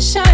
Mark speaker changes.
Speaker 1: sunshine.